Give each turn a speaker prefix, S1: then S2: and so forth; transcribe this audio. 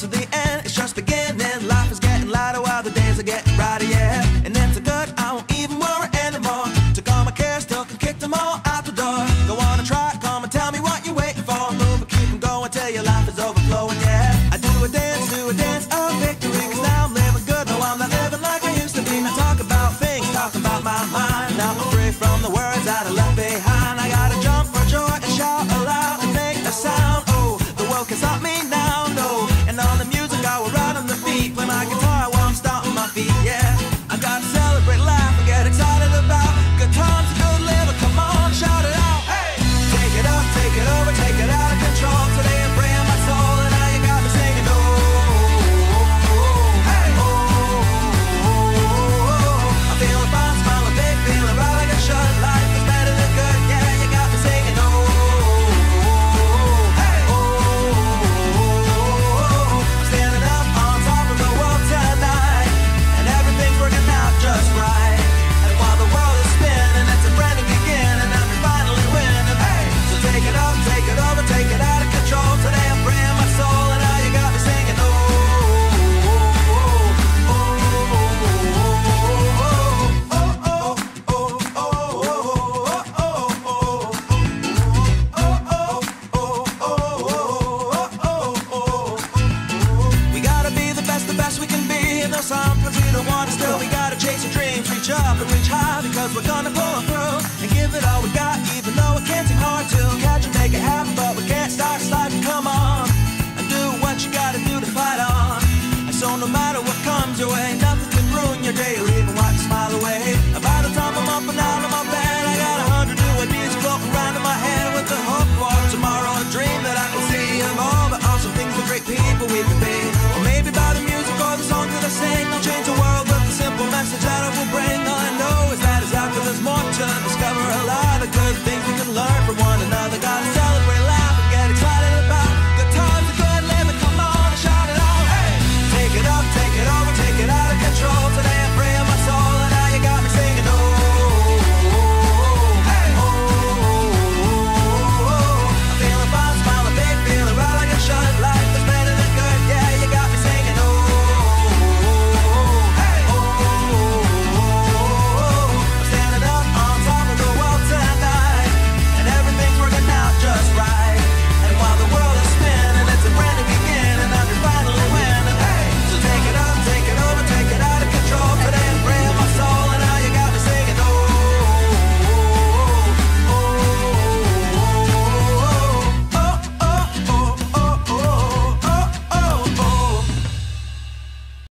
S1: to the When I my guitar. we're gonna pull through and give it all we got, even though it can seem hard to catch and make it happen, but we can't start sliding. Come on. take it over, take it out of control today.